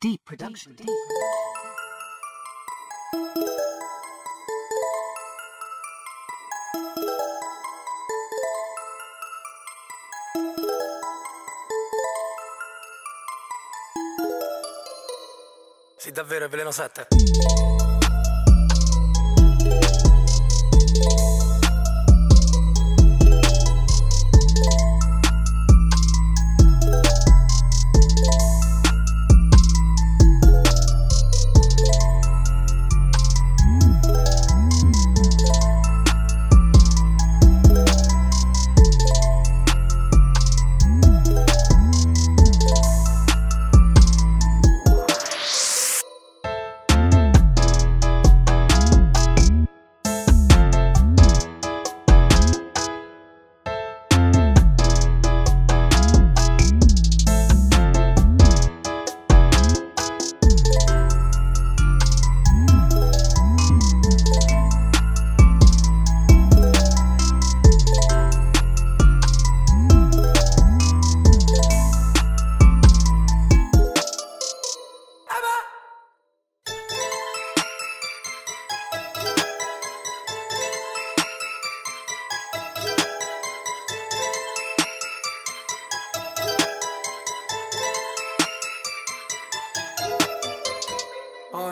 Deep production. Sì, davvero è veleno 7.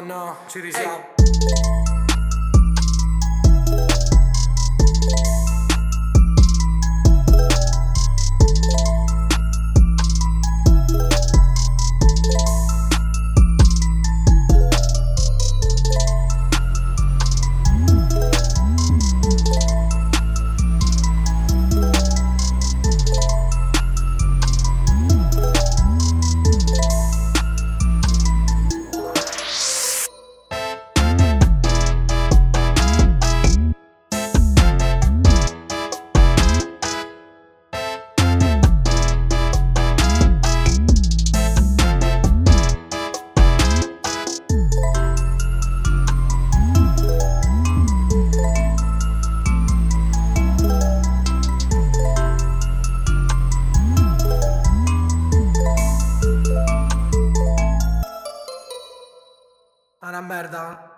No, ci risiamo. È una merda.